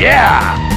Yeah!